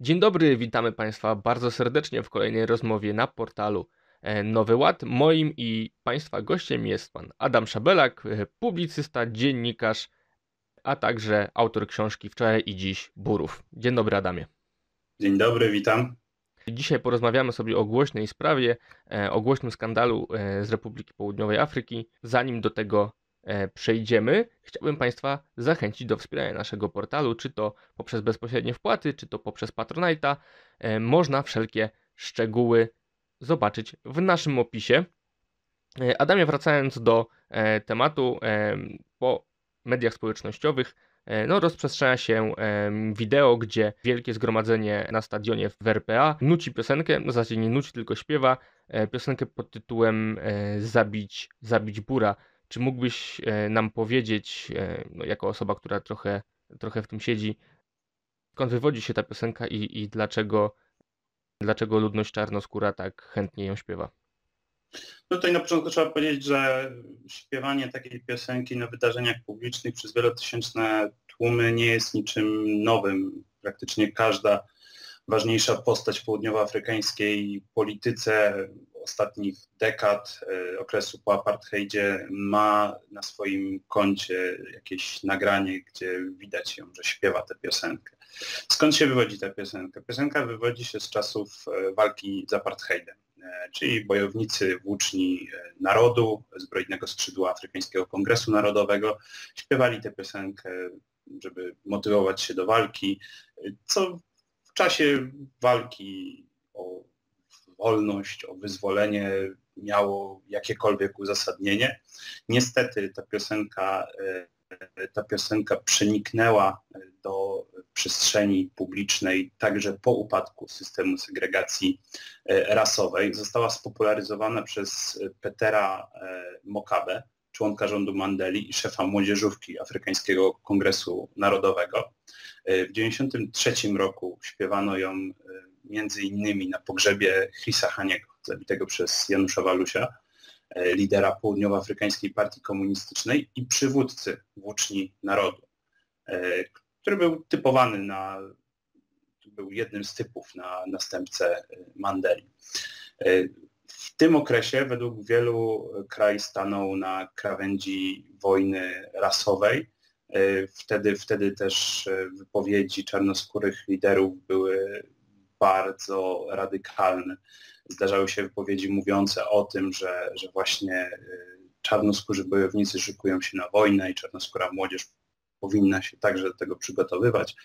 Dzień dobry, witamy Państwa bardzo serdecznie w kolejnej rozmowie na portalu e, Nowy Ład. Moim i Państwa gościem jest Pan Adam Szabelak, e, publicysta, dziennikarz, a także autor książki Wczoraj i Dziś Burów. Dzień dobry Adamie. Dzień dobry, witam. Dzisiaj porozmawiamy sobie o głośnej sprawie, e, o głośnym skandalu z Republiki Południowej Afryki. Zanim do tego E, przejdziemy, chciałbym Państwa zachęcić do wspierania naszego portalu, czy to poprzez bezpośrednie wpłaty, czy to poprzez Patronite'a. E, można wszelkie szczegóły zobaczyć w naszym opisie. E, Adamie, wracając do tematu, po mediach społecznościowych no, rozprzestrzenia się wideo, gdzie wielkie zgromadzenie na stadionie w RPA nuci piosenkę, w zasadzie nie nuci, tylko śpiewa piosenkę pod tytułem Zabić, Zabić Bura. Czy mógłbyś e, nam powiedzieć, e, no, jako osoba, która trochę, trochę w tym siedzi, skąd wywodzi się ta piosenka i, i dlaczego, dlaczego ludność czarnoskóra tak chętnie ją śpiewa? Tutaj na początku trzeba powiedzieć, że śpiewanie takiej piosenki na wydarzeniach publicznych przez wielotysięczne tłumy nie jest niczym nowym. Praktycznie każda ważniejsza postać południowoafrykańskiej polityce ostatnich dekad e, okresu po apartheidzie ma na swoim koncie jakieś nagranie, gdzie widać ją, że śpiewa tę piosenkę. Skąd się wywodzi ta piosenka? Piosenka wywodzi się z czasów e, walki z apartheidem, czyli bojownicy włóczni narodu, zbrojnego skrzydła Afrykańskiego Kongresu Narodowego, śpiewali tę piosenkę, żeby motywować się do walki, co w czasie walki o wolność, o wyzwolenie miało jakiekolwiek uzasadnienie. Niestety ta piosenka, e, ta piosenka przeniknęła do przestrzeni publicznej także po upadku systemu segregacji e, rasowej. Została spopularyzowana przez Petera e, Mokabe, członka rządu Mandeli i szefa młodzieżówki Afrykańskiego Kongresu Narodowego. W 1993 roku śpiewano ją między innymi na pogrzebie Chrisa Haniego, zabitego przez Janusza Walusia, e, lidera Południowoafrykańskiej Partii Komunistycznej i przywódcy włóczni narodu, e, który był typowany na, był jednym z typów na następcę e, Mandeli. W tym okresie według wielu kraj stanął na krawędzi wojny rasowej. Wtedy, wtedy też wypowiedzi czarnoskórych liderów były bardzo radykalne. Zdarzały się wypowiedzi mówiące o tym, że, że właśnie y, czarnoskórzy bojownicy szykują się na wojnę i czarnoskóra młodzież powinna się także do tego przygotowywać.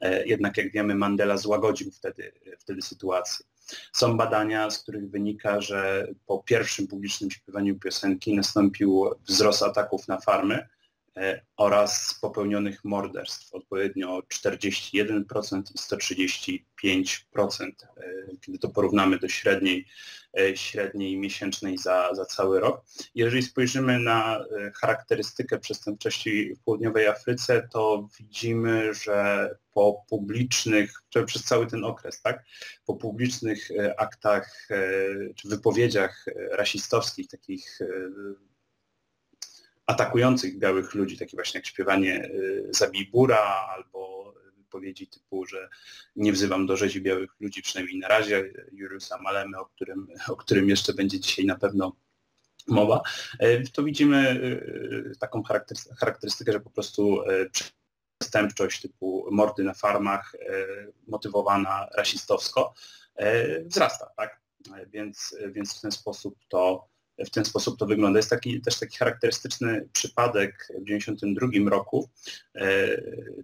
E, jednak jak wiemy, Mandela złagodził wtedy, wtedy sytuację. Są badania, z których wynika, że po pierwszym publicznym śpiewaniu piosenki nastąpił wzrost ataków na farmy, oraz popełnionych morderstw, odpowiednio 41% i 135%, e, kiedy to porównamy do średniej, e, średniej miesięcznej za, za cały rok. Jeżeli spojrzymy na charakterystykę przestępczości w południowej Afryce, to widzimy, że po publicznych, przez cały ten okres, tak, po publicznych aktach czy wypowiedziach rasistowskich, takich atakujących białych ludzi, takie właśnie jak śpiewanie y, Zabibura albo wypowiedzi typu, że nie wzywam do rzezi białych ludzi, przynajmniej na razie, Jurusa Malemy, o którym, o którym jeszcze będzie dzisiaj na pewno mowa, y, to widzimy y, taką charakterystykę, że po prostu przestępczość typu mordy na farmach motywowana rasistowsko wzrasta, tak? Więc, więc w ten sposób to w ten sposób to wygląda. Jest taki, też taki charakterystyczny przypadek w 1992 roku e,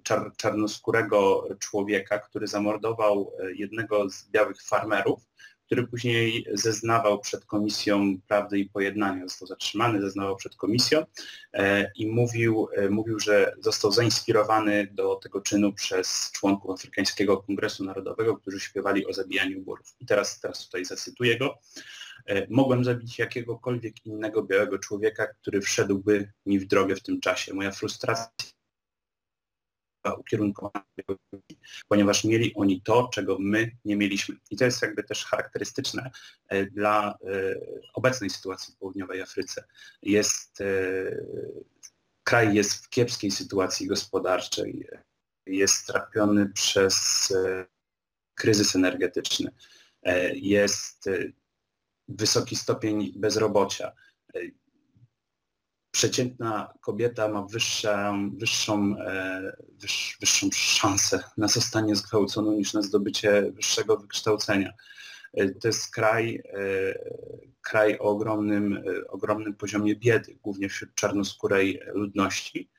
czar, czarnoskórego człowieka, który zamordował e, jednego z białych farmerów, który później zeznawał przed Komisją Prawdy i Pojednania. Został zatrzymany, zeznawał przed komisją e, i mówił, mówił, że został zainspirowany do tego czynu przez członków Afrykańskiego Kongresu Narodowego, którzy śpiewali o zabijaniu burów. I teraz, teraz tutaj zacytuję go. E, mogłem zabić jakiegokolwiek innego białego człowieka, który wszedłby mi w drogę w tym czasie. Moja frustracja ukierunkowana, ponieważ mieli oni to, czego my nie mieliśmy. I to jest jakby też charakterystyczne e, dla e, obecnej sytuacji w południowej Afryce. Jest, kraj jest w kiepskiej sytuacji gospodarczej, jest trapiony przez kryzys energetyczny, jest wysoki stopień bezrobocia, przeciętna kobieta ma wyższą, wyższą, e, wyż, wyższą szansę na zostanie zgwałconą niż na zdobycie wyższego wykształcenia. E, to jest kraj, e, kraj o ogromnym, ogromnym poziomie biedy, głównie wśród czarnoskórej ludności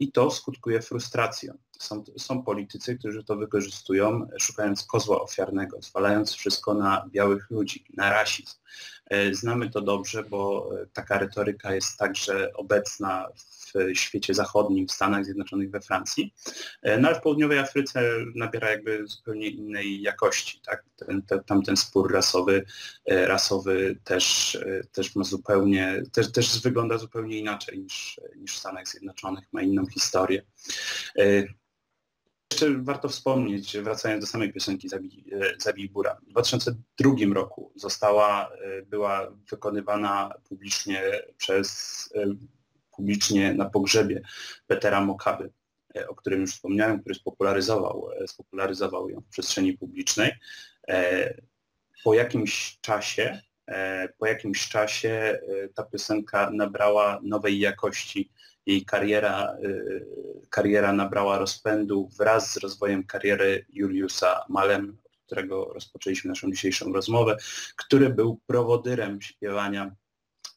i to skutkuje frustracją. Są, są politycy, którzy to wykorzystują, szukając kozła ofiarnego, zwalając wszystko na białych ludzi, na rasizm. E, znamy to dobrze, bo e, taka retoryka jest także obecna w świecie zachodnim, w Stanach Zjednoczonych, we Francji. E, no ale w południowej Afryce nabiera jakby zupełnie innej jakości. Tak? Ten, ten, tamten spór rasowy, rasowy też, też ma zupełnie, też, też wygląda zupełnie inaczej niż, niż w Stanach Zjednoczonych, ma inną historię. Jeszcze warto wspomnieć, wracając do samej piosenki Zabij e, Bura. W 2002 roku została, e, była wykonywana publicznie przez, e, publicznie na pogrzebie Petera Mokaby, o którym już wspomniałem, który spopularyzował, spopularyzował ją w przestrzeni publicznej. Po jakimś czasie, po jakimś czasie ta piosenka nabrała nowej jakości jej kariera, kariera nabrała rozpędu wraz z rozwojem kariery Juliusa Malem, od którego rozpoczęliśmy naszą dzisiejszą rozmowę, który był prowodyrem śpiewania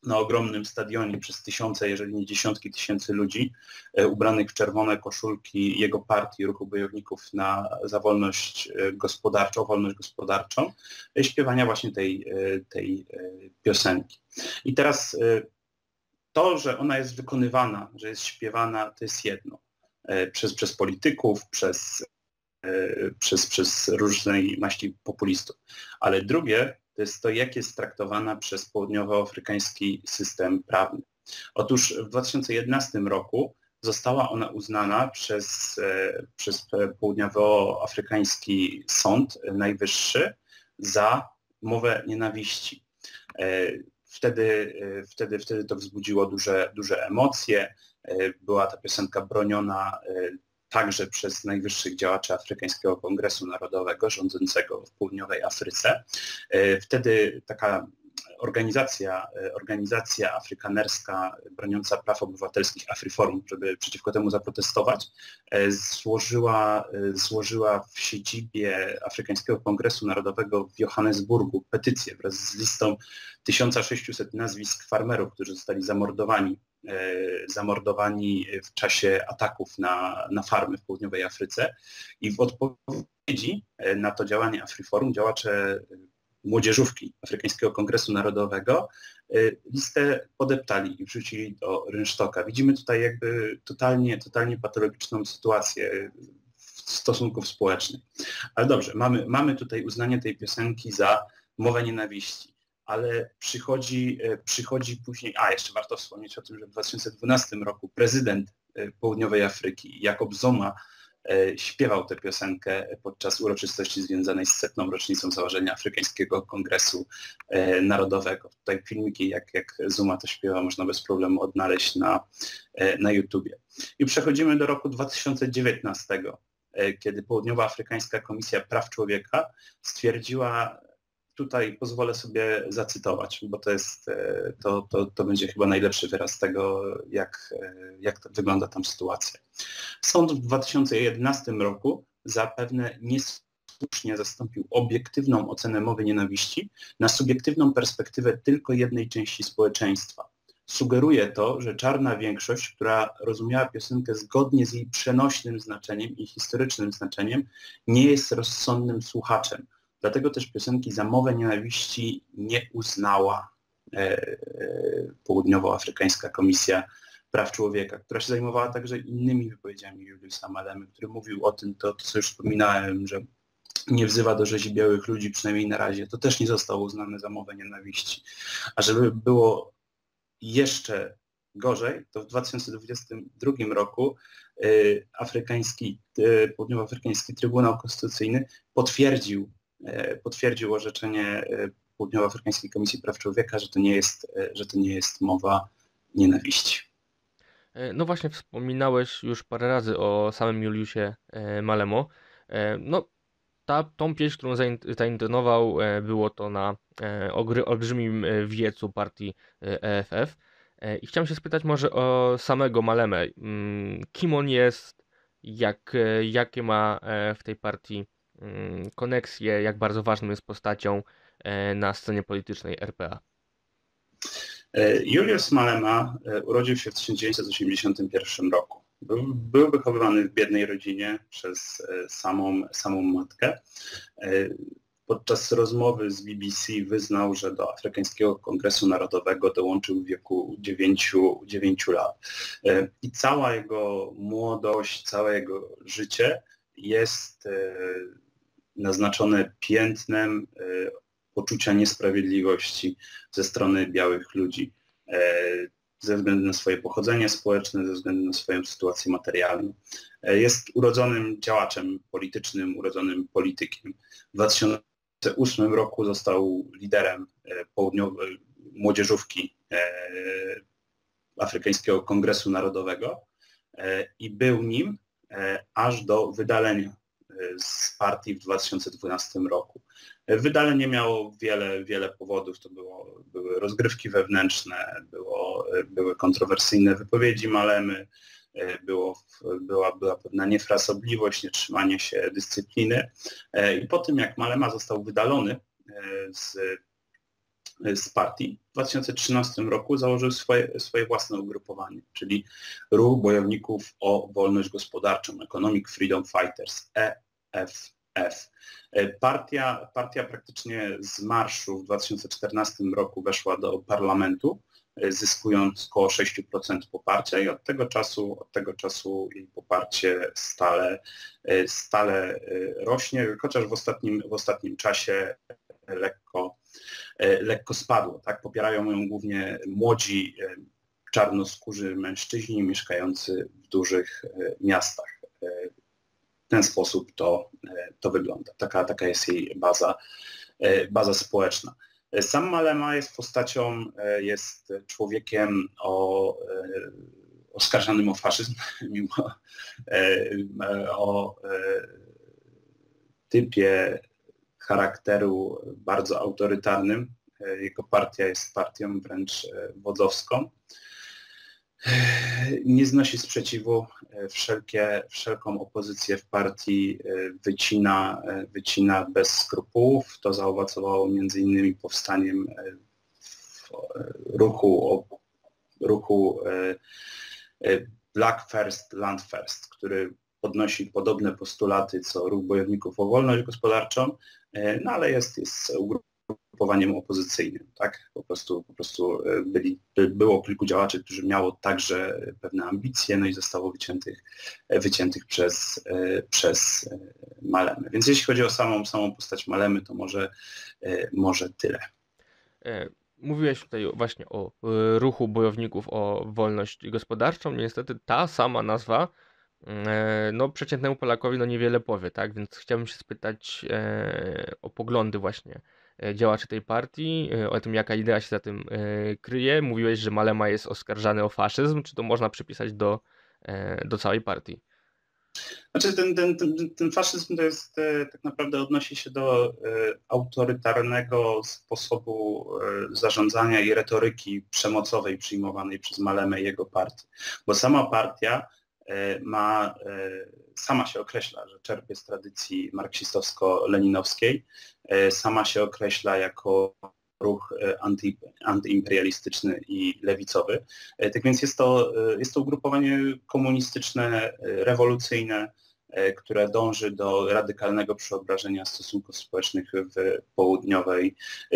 na ogromnym stadionie przez tysiące, jeżeli nie dziesiątki tysięcy ludzi e, ubranych w czerwone koszulki jego partii ruchu bojowników na, za wolność e, gospodarczą, wolność gospodarczą, e, śpiewania właśnie tej, tej piosenki. I teraz to, że ona jest wykonywana, że jest śpiewana, to jest jedno. Przez, przez polityków, przez, przez, przez różnej maści populistów. Ale drugie to jest to, jak jest traktowana przez południowoafrykański system prawny. Otóż w 2011 roku została ona uznana przez, e, przez południowoafrykański sąd najwyższy za mowę nienawiści. Wtedy, e, wtedy, wtedy to wzbudziło duże, duże emocje. E, była ta piosenka broniona e, także przez najwyższych działaczy Afrykańskiego Kongresu Narodowego rządzącego w południowej Afryce. Wtedy taka organizacja, organizacja afrykanerska broniąca praw obywatelskich AfriForum, żeby przeciwko temu zaprotestować, złożyła, złożyła w siedzibie Afrykańskiego Kongresu Narodowego w Johannesburgu petycję wraz z listą 1600 nazwisk farmerów, którzy zostali zamordowani, e, zamordowani w czasie ataków na, na farmy w południowej Afryce. I w odpowiedzi e, na to działanie AfriForum działacze młodzieżówki Afrykańskiego Kongresu Narodowego e, listę podeptali i wrzucili do rynsztoka. Widzimy tutaj jakby totalnie, totalnie patologiczną sytuację stosunków społecznych. Ale dobrze, mamy, mamy tutaj uznanie tej piosenki za mowę nienawiści ale przychodzi, e, przychodzi później, a jeszcze warto wspomnieć o tym, że w 2012 roku prezydent e, Południowej Afryki, Jakob Zoma, e, śpiewał tę piosenkę podczas uroczystości związanej z setną rocznicą założenia Afrykańskiego Kongresu Narodowego. Tutaj filmiki, jak, jak Zuma to śpiewa, można bez problemu odnaleźć na, na YouTubie. I przechodzimy do roku 2019, kiedy Południowa Afrykańska Komisja Praw Człowieka stwierdziła tutaj pozwolę sobie zacytować, bo to jest, e, to, to, to będzie chyba najlepszy wyraz tego, jak, e, jak wygląda tam sytuacja. Sąd w 2011 roku zapewne niesłusznie zastąpił obiektywną ocenę mowy nienawiści na subiektywną perspektywę tylko jednej części społeczeństwa. Sugeruje to, że czarna większość, która rozumiała piosenkę zgodnie z jej przenośnym znaczeniem i historycznym znaczeniem, nie jest rozsądnym słuchaczem, Dlatego też piosenki za mowę nienawiści nie uznała e, e, Południowoafrykańska Komisja Praw Człowieka, która się zajmowała także innymi wypowiedziami Juliusa Malemy, który mówił o tym, to, co już wspominałem, że nie wzywa do rzezi białych ludzi, przynajmniej na razie. To też nie zostało uznane za mowę nienawiści. A żeby było jeszcze gorzej, to w 2022 roku afrykański, południowoafrykański Trybunał Konstytucyjny potwierdził, potwierdził orzeczenie Południowoafrykańskiej Komisji Praw Człowieka, że to nie jest, że to nie jest mowa nienawiści. No właśnie wspominałeś już parę razy o samym Juliusie Malemo. No ta, tą pieśń, którą zaintonował, było to na olbrzymim wiecu partii EFF. E, I chciałem się spytać może o samego Malemę. Mm, kim on jest, jak, e, jakie ma e, w tej partii mm, koneksje, jak bardzo ważną jest postacią na scenie politycznej RPA? Julius Malema urodził się w 1981 roku. Był, był wychowywany w biednej rodzinie przez samą, samą matkę podczas rozmowy z BBC wyznał, że do Afrykańskiego Kongresu Narodowego dołączył w wieku 9, 9 lat. E, I cała jego młodość, całe jego życie jest e, naznaczone piętnem e, poczucia niesprawiedliwości ze strony białych ludzi ze względu na swoje pochodzenie społeczne, ze względu na swoją sytuację materialną. Jest urodzonym działaczem politycznym, urodzonym politykiem. W 2000 2008 roku został liderem e, południowej młodzieżówki e, Afrykańskiego Kongresu Narodowego e, i był nim aż do wydalenia z partii w 2012 roku. Wydalenie miało wiele, wiele powodów. To było, były rozgrywki wewnętrzne, było, były kontrowersyjne wypowiedzi Malemy, było, była, była pewna niefrasobliwość, nietrzymanie się dyscypliny. E, I po tym, jak Malema został wydalony e, z, z partii, w 2013 roku założył swoje, swoje własne ugrupowanie, czyli Ruch Bojowników o Wolność Gospodarczą, Economic Freedom Fighters, EFF. Partia, partia praktycznie z marszu w 2014 roku weszła do parlamentu zyskując około 6% poparcia i od tego czasu, od tego czasu jej poparcie stale, stale rośnie, chociaż w ostatnim, w ostatnim czasie lekko, lekko spadło. Tak? Popierają ją głównie młodzi, czarnoskórzy mężczyźni mieszkający w dużych miastach. W ten sposób to, to wygląda. Taka, taka jest jej baza, baza społeczna. Sam Malema jest postacią, e, jest człowiekiem o, e, oskarżanym o faszyzm, mimo e, o typie charakteru bardzo autorytarnym. Jego partia jest partią wręcz wodzowską nie znosi sprzeciwu, e, wszelkie, wszelką opozycję w partii e, wycina, e, wycina bez skrupułów. To zaowocowało między innymi powstaniem ruchu, ruchu Black First, Land First, który podnosi podobne postulaty co ruch bojowników o wolność gospodarczą, no ale jest, jest ugrupowaniem opozycyjnym, tak? Po prostu, po prostu e, byli, było kilku działaczy, którzy miało także pewne ambicje, no i zostało wyciętych, e, wyciętych przez, e, przez Malemy. Więc jeśli chodzi o samą, samą postać Malemy, to może, może tyle. Mówiłeś tutaj właśnie o ruchu bojowników o wolność gospodarczą. Niestety ta sama nazwa no przeciętnemu Polakowi no niewiele powie, tak? Więc chciałbym się spytać o poglądy właśnie E, działaczy tej partii, e, o tym jaka idea się za tym e, kryje. Mówiłeś, że Malema jest oskarżany o faszyzm, czy to można przypisać do, do całej partii? Znaczy ten, ten, ten, ten faszyzm to jest tak naprawdę odnosi się do autorytarnego sposobu zarządzania i retoryki przemocowej przyjmowanej przez Malemę i jego partię. Bo sama partia ma sama się określa, że czerpie z tradycji marksistowsko-leninowskiej, e, sama się określa jako ruch e, anty, antyimperialistyczny i lewicowy. E, tak więc jest to, jest to ugrupowanie komunistyczne, rewolucyjne, które dąży do radykalnego przeobrażenia stosunków społecznych w południowej,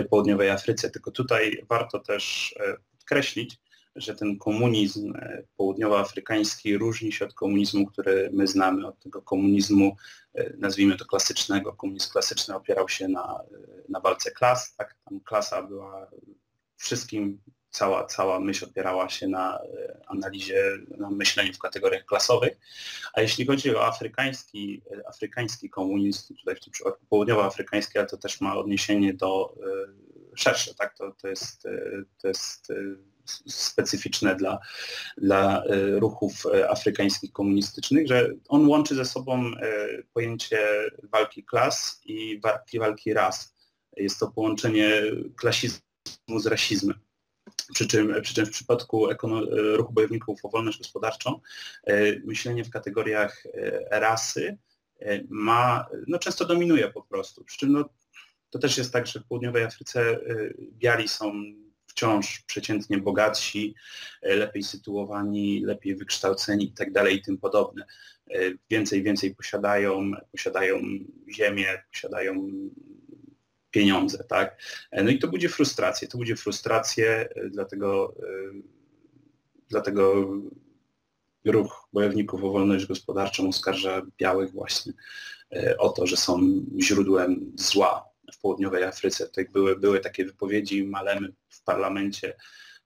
południowej Afryce. Tylko tutaj warto też podkreślić, że ten komunizm e, południowoafrykański różni się od komunizmu, który my znamy, od tego komunizmu, e, nazwijmy to klasycznego. Komunizm klasyczny opierał się na, e, na walce klas, tak? Tam klasa była wszystkim, cała, cała myśl opierała się na analizie, na myśleniu w kategoriach klasowych. A jeśli chodzi o afrykański, afrykański komunizm, tutaj w tym przypadku południowoafrykański, ale to też ma odniesienie do szersze, tak? To, to jest, to jest specyficzne dla, dla e, ruchów e, afrykańskich komunistycznych, że on łączy ze sobą e, pojęcie walki klas i walki, walki ras. Jest to połączenie klasizmu z rasizmem. Przy czym, przy czym w przypadku ruchu bojowników o wolność gospodarczą myślenie w kategoriach rasy ma, no często dominuje po prostu. Przy czym no, to też jest tak, że w południowej Afryce biali są wciąż przeciętnie bogatsi, e, lepiej sytuowani, lepiej wykształceni i tak i tym podobne. E, więcej, więcej posiadają, posiadają ziemię, posiadają pieniądze, tak? E, no i to budzi frustrację, to budzi frustrację, dlatego, dlatego ruch bojowników o wolność gospodarczą oskarża białych właśnie o to, że są źródłem zła w południowej Afryce. Tutaj były, były takie wypowiedzi Malemy w parlamencie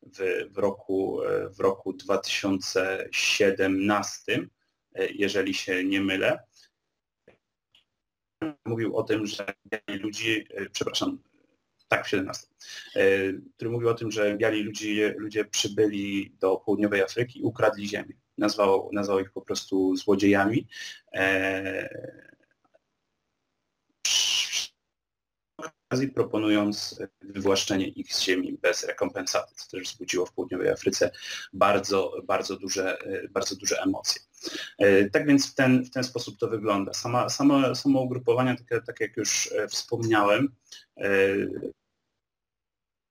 w, w, roku, w roku 2017, jeżeli się nie mylę. Mówił o tym, że biali ludzi, przepraszam, tak, w 17, który mówił o tym, że biali ludzie, ludzie przybyli do południowej Afryki i ukradli ziemię. Nazwał, nazwał ich po prostu złodziejami. E, okazji proponując wywłaszczenie ich z ziemi bez rekompensaty, co też wzbudziło w południowej Afryce bardzo, bardzo, duże, bardzo duże emocje. E, tak więc w ten, w ten sposób to wygląda. Sama, sama, samo ugrupowanie, tak, tak jak już e, wspomniałem, e,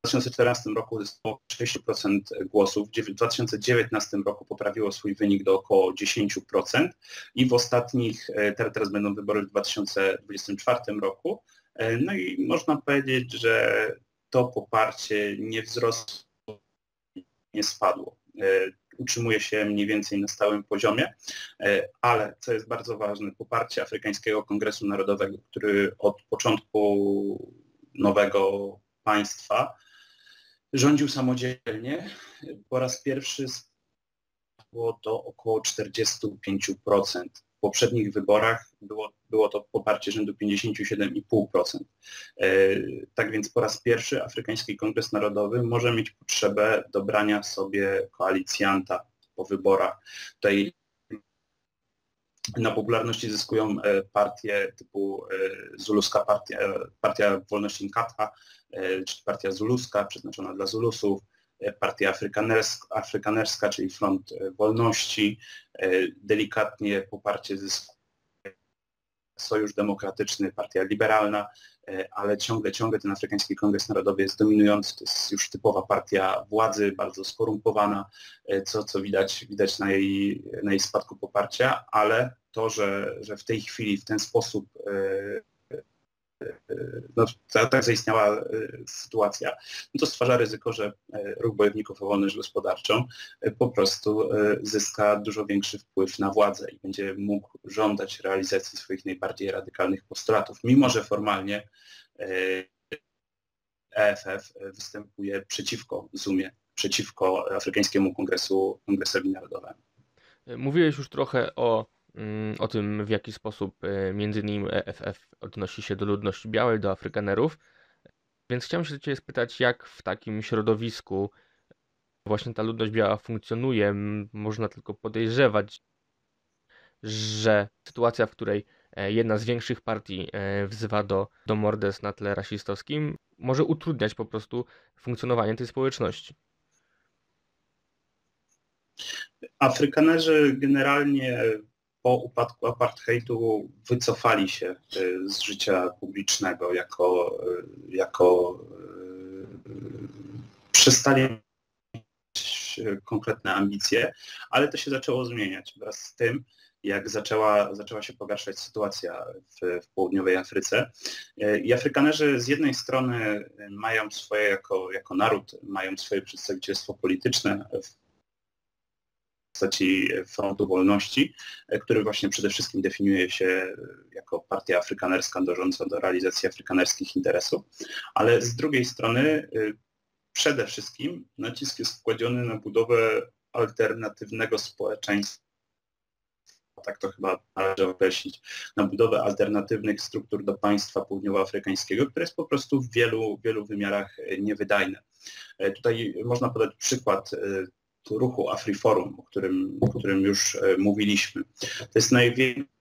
w 2014 roku zyskało 30% głosów, w 2019 roku poprawiło swój wynik do około 10% i w ostatnich, teraz będą wybory w 2024 roku, E, no i można powiedzieć, że to poparcie nie wzrosło, nie spadło. E, utrzymuje się mniej więcej na stałym poziomie, e, ale co jest bardzo ważne, poparcie Afrykańskiego Kongresu Narodowego, który od początku nowego państwa rządził samodzielnie, po raz pierwszy było to około 45% w poprzednich wyborach było, było to poparcie rzędu 57,5%. E, tak więc po raz pierwszy Afrykański Kongres Narodowy może mieć potrzebę dobrania sobie koalicjanta po wyborach. Tutaj na popularności zyskują e, partie typu e, Zuluska Partia, Partia Wolności Nkatha, czyli Partia Zuluska przeznaczona dla Zulusów, Partia Afrykanerska, czyli Front Wolności, e, delikatnie poparcie zyskuje Sojusz Demokratyczny, Partia Liberalna, e, ale ciągle, ciągle ten Afrykański Kongres Narodowy jest dominujący, to jest już typowa partia władzy, bardzo skorumpowana, e, co, co widać, widać na, jej, na jej spadku poparcia, ale to, że, że w tej chwili w ten sposób no, tak zaistniała e, sytuacja, no to stwarza ryzyko, że e, ruch bojowników o wolność gospodarczą e, po prostu zyska dużo większy wpływ na władzę i będzie mógł żądać realizacji swoich najbardziej radykalnych postulatów, mimo że formalnie EFF występuje przeciwko Zoomie, przeciwko Afrykańskiemu Kongresu, Kongresowi Narodowemu. Mówiłeś już trochę o o tym, w jaki sposób e, między innymi EFF odnosi się do ludności białej, do Afrykanerów. Więc chciałem się Ciebie spytać, jak w takim środowisku właśnie ta ludność biała funkcjonuje. Można tylko podejrzewać, że sytuacja, w której e, jedna z większych partii e, wzywa do, do morderstw na tle rasistowskim, może utrudniać po prostu funkcjonowanie tej społeczności. Afrykanerzy generalnie po upadku apartheidu wycofali się y, z życia publicznego jako, y, jako y, przestali konkretne ambicje, ale to się zaczęło zmieniać wraz z tym, jak zaczęła, zaczęła się pogarszać sytuacja w, w południowej Afryce. I Afrykanerzy z jednej strony mają swoje, jako, jako naród, mają swoje przedstawicielstwo polityczne w postaci Frontu Wolności, który właśnie przede wszystkim definiuje się jako partia afrykanerska dążąca do realizacji afrykanerskich interesów, ale z drugiej strony y, przede wszystkim nacisk jest kładziony na budowę alternatywnego społeczeństwa. Tak to chyba należy określić, na budowę alternatywnych struktur do państwa południowoafrykańskiego, które jest po prostu w wielu, wielu wymiarach niewydajne. Tutaj można podać przykład ruchu AfriForum, o którym, o którym już mówiliśmy. To jest największa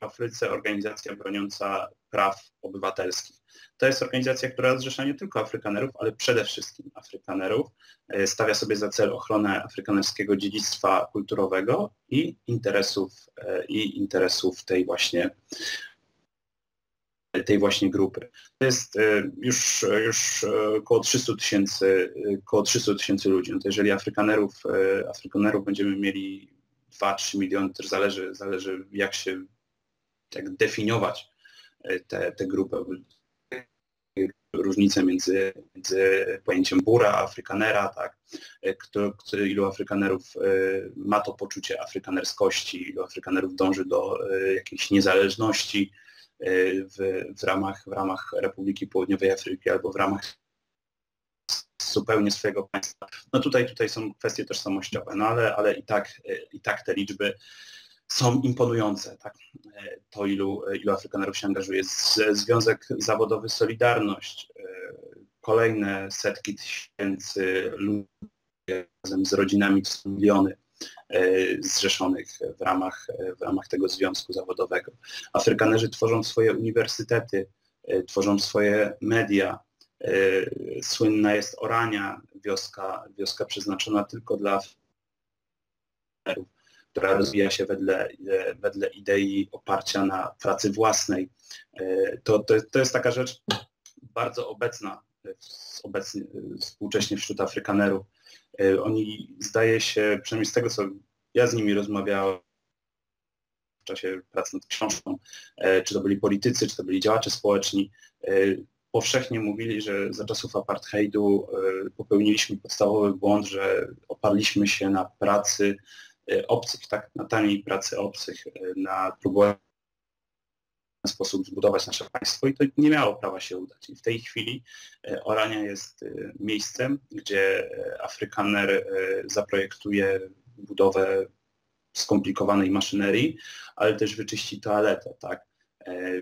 w Afryce organizacja broniąca praw obywatelskich. To jest organizacja, która zrzesza nie tylko Afrykanerów, ale przede wszystkim Afrykanerów. E, stawia sobie za cel ochronę afrykanerskiego dziedzictwa kulturowego i interesów, e, i interesów tej właśnie tej właśnie grupy. To jest e, już, już około 300 tysięcy, około 300 tysięcy ludzi. No to jeżeli Afrykanerów, Afrykanerów będziemy mieli 2-3 miliony, też zależy, zależy jak się jak definiować tę grupę różnicę między, między pojęciem bura, afrykanera, tak, kto, kto, ilu afrykanerów e, ma to poczucie afrykanerskości, ilu afrykanerów dąży do e, jakiejś niezależności e, w, w, ramach, w ramach Republiki Południowej Afryki albo w ramach zupełnie swojego państwa. No tutaj, tutaj są kwestie tożsamościowe, no ale, ale i, tak, i tak te liczby są imponujące. Tak? E, to, ilu, ilu Afrykanerów się angażuje. Związek Zawodowy Solidarność, kolejne setki tysięcy ludzi razem z rodzinami, miliony zrzeszonych w ramach, w ramach tego związku zawodowego. Afrykanerzy tworzą swoje uniwersytety, tworzą swoje media. Słynna jest Orania, wioska, wioska przeznaczona tylko dla Afrykanerów która rozwija się wedle, e, wedle idei oparcia na pracy własnej. E, to, to, to jest taka rzecz bardzo obecna obecnie, współcześnie wśród Afrykanerów. E, oni zdaje się, przynajmniej z tego co ja z nimi rozmawiałem w czasie pracy nad książką, czy to byli politycy, czy to byli działacze społeczni, powszechnie mówili, że za czasów apartheidu popełniliśmy podstawowy błąd, że oparliśmy się na pracy E, obcych, tak, na taniej pracy obcych, e, na próbowanie w sposób zbudować nasze państwo i to nie miało prawa się udać. I w tej chwili e, Orania jest miejscem, gdzie Afrykaner zaprojektuje budowę skomplikowanej maszynerii, ale też wyczyści toaletę, tak?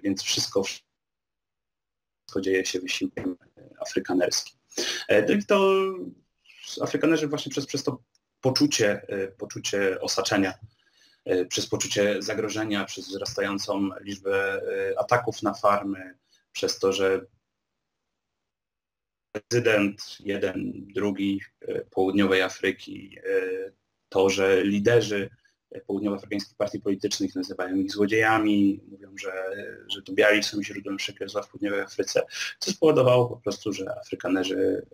Więc wszystko, wszystko dzieje się wysiłkiem afrykanerskim. To Afrykanerzy właśnie przez, przez to poczucie, poczucie osaczenia, przez poczucie zagrożenia, przez wzrastającą liczbę y, ataków na farmy, przez to, że prezydent jeden, drugi południowej Afryki, to, że liderzy południowoafrykańskich partii politycznych nazywają ich złodziejami, mówią, że, że to biali są źródłem wszelkiego zła w południowej Afryce, co spowodowało po prostu, że Afrykanerzy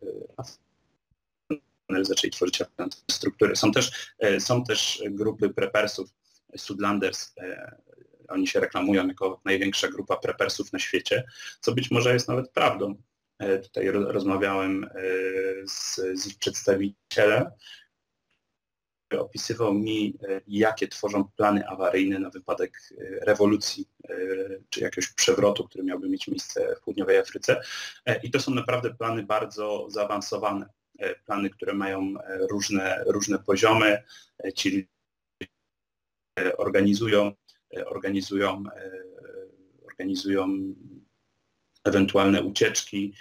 zaczęli tworzyć struktury. Są też, e, są też grupy prepersów, Sudlanders, e, oni się reklamują jako największa grupa prepersów na świecie, co być może jest nawet prawdą. E, tutaj rozmawiałem z, z ich przedstawicielem, opisywał mi, jakie tworzą plany awaryjne na wypadek rewolucji czy jakiegoś przewrotu, który miałby mieć miejsce w południowej Afryce. I to są naprawdę plany bardzo zaawansowane. E, plany, które mają e, różne, różne poziomy, e, ci organizują, organizują, organizują ewentualne ucieczki,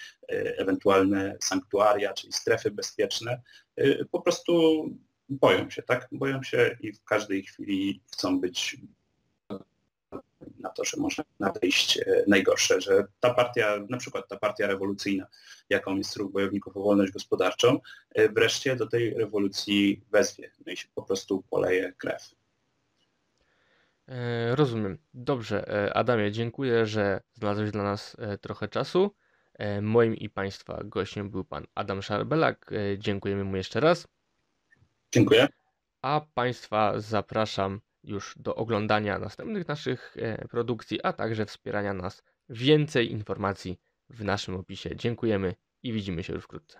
ewentualne sanktuaria, czyli strefy bezpieczne, po prostu boją się, tak? Boją się i w każdej chwili chcą być na to, że może nadejść e, najgorsze, że ta partia, na przykład ta partia rewolucyjna, jaką jest ruch bojowników o wolność gospodarczą, e, wreszcie do tej rewolucji wezwie no i się po prostu poleje krew. E, rozumiem. Dobrze, Adamie, dziękuję, że znalazłeś dla nas trochę czasu. Moim i Państwa gościem był Pan Adam Szarbelak. Dziękujemy mu jeszcze raz. Dziękuję. A Państwa zapraszam już do oglądania następnych naszych e, produkcji, a także wspierania nas. Więcej informacji w naszym opisie. Dziękujemy i widzimy się już wkrótce.